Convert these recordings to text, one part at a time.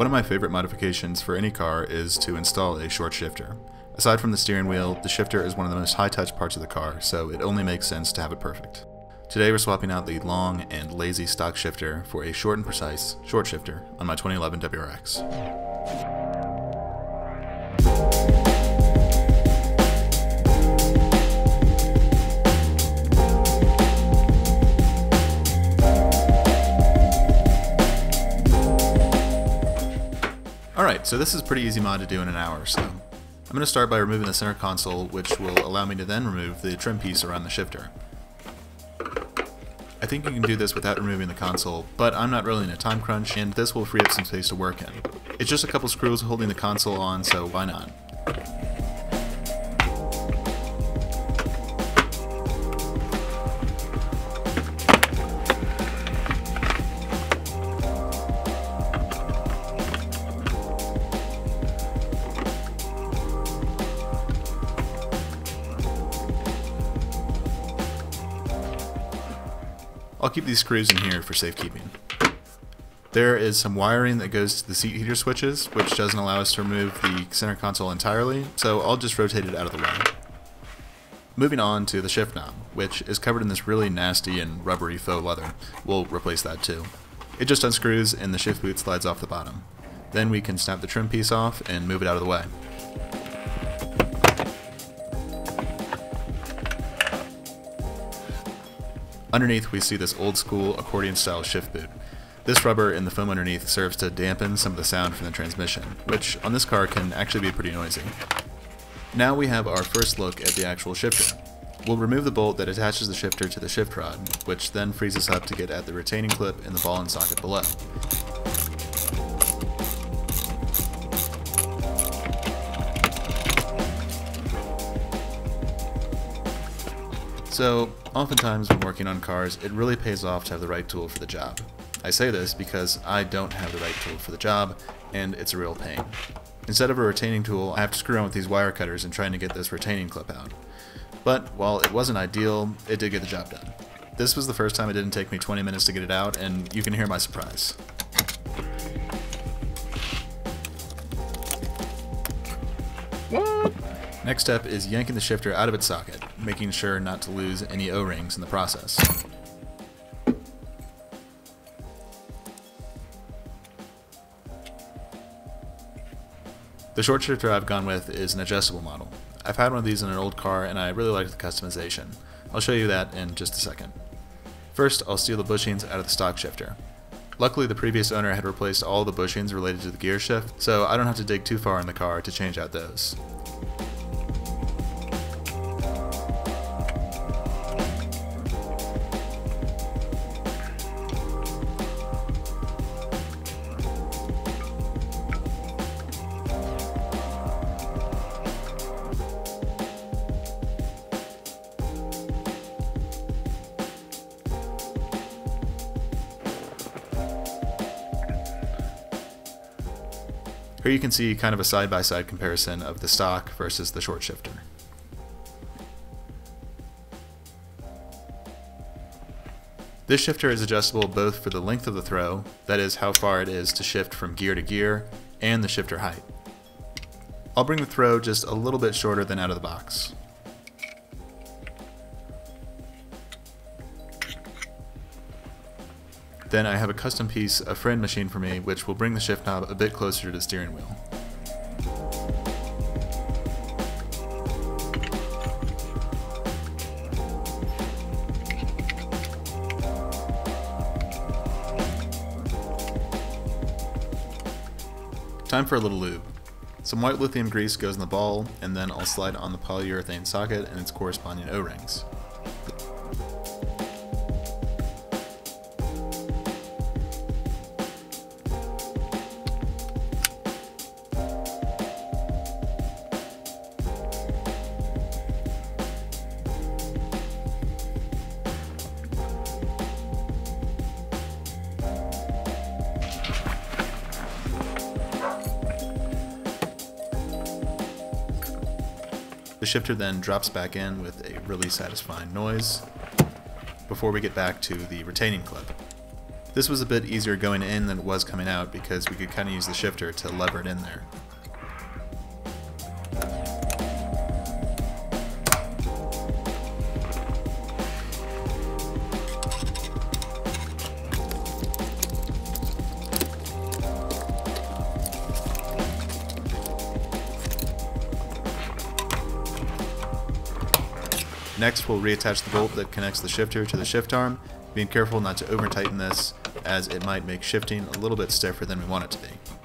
One of my favorite modifications for any car is to install a short shifter. Aside from the steering wheel, the shifter is one of the most high-touch parts of the car, so it only makes sense to have it perfect. Today we're swapping out the long and lazy stock shifter for a short and precise short shifter on my 2011 WRX. Alright, so this is pretty easy mod to do in an hour or so. I'm going to start by removing the center console, which will allow me to then remove the trim piece around the shifter. I think you can do this without removing the console, but I'm not really in a time crunch, and this will free up some space to work in. It's just a couple screws holding the console on, so why not? I'll keep these screws in here for safekeeping. There is some wiring that goes to the seat heater switches, which doesn't allow us to remove the center console entirely, so I'll just rotate it out of the way. Moving on to the shift knob, which is covered in this really nasty and rubbery faux leather. We'll replace that too. It just unscrews and the shift boot slides off the bottom. Then we can snap the trim piece off and move it out of the way. Underneath we see this old school accordion style shift boot. This rubber in the foam underneath serves to dampen some of the sound from the transmission, which on this car can actually be pretty noisy. Now we have our first look at the actual shifter. We'll remove the bolt that attaches the shifter to the shift rod, which then frees us up to get at the retaining clip in the ball and socket below. So, oftentimes when working on cars, it really pays off to have the right tool for the job. I say this because I don't have the right tool for the job, and it's a real pain. Instead of a retaining tool, I have to screw around with these wire cutters and trying to get this retaining clip out. But while it wasn't ideal, it did get the job done. This was the first time it didn't take me 20 minutes to get it out, and you can hear my surprise. Next step is yanking the shifter out of its socket, making sure not to lose any O-rings in the process. The short shifter I've gone with is an adjustable model. I've had one of these in an old car and I really liked the customization. I'll show you that in just a second. First, I'll steal the bushings out of the stock shifter. Luckily, the previous owner had replaced all the bushings related to the gear shift, so I don't have to dig too far in the car to change out those. Here you can see kind of a side-by-side -side comparison of the stock versus the short shifter. This shifter is adjustable both for the length of the throw, that is how far it is to shift from gear to gear, and the shifter height. I'll bring the throw just a little bit shorter than out of the box. Then I have a custom piece, a friend machine for me, which will bring the shift knob a bit closer to the steering wheel. Time for a little lube. Some white lithium grease goes in the ball, and then I'll slide on the polyurethane socket and its corresponding O-rings. The shifter then drops back in with a really satisfying noise before we get back to the retaining clip. This was a bit easier going in than it was coming out because we could kind of use the shifter to lever it in there. Next, we'll reattach the bolt that connects the shifter to the shift arm, being careful not to over tighten this as it might make shifting a little bit stiffer than we want it to be.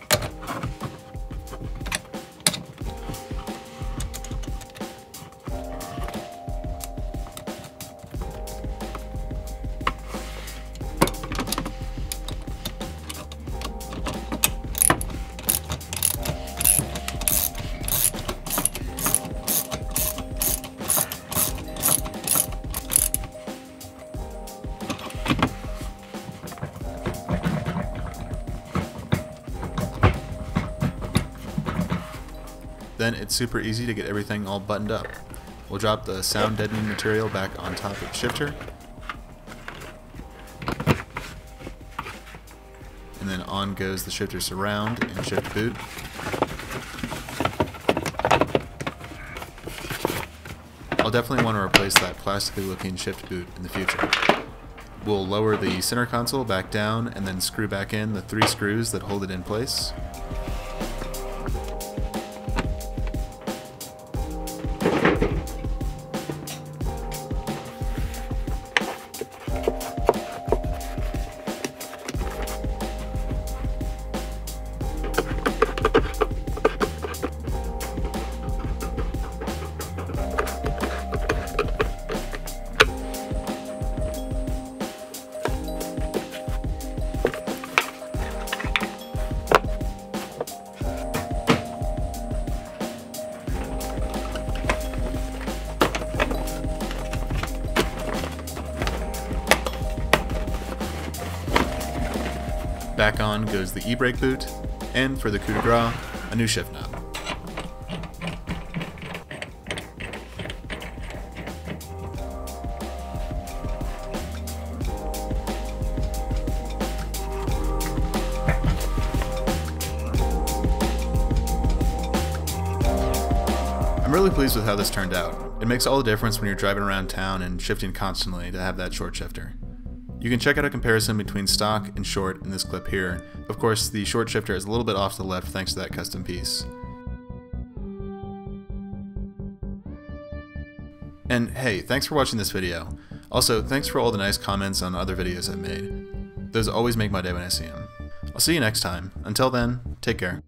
Then it's super easy to get everything all buttoned up. We'll drop the sound deadening material back on top of the shifter. And then on goes the shifter surround and shift boot. I'll definitely want to replace that plastically looking shift boot in the future. We'll lower the center console back down and then screw back in the three screws that hold it in place. Back on goes the e-brake boot, and for the coup de grace, a new shift knob. I'm really pleased with how this turned out. It makes all the difference when you're driving around town and shifting constantly to have that short shifter. You can check out a comparison between stock and short in this clip here. Of course, the short shifter is a little bit off to the left thanks to that custom piece. And hey, thanks for watching this video. Also, thanks for all the nice comments on other videos I've made. Those always make my day when I see them. I'll see you next time. Until then, take care.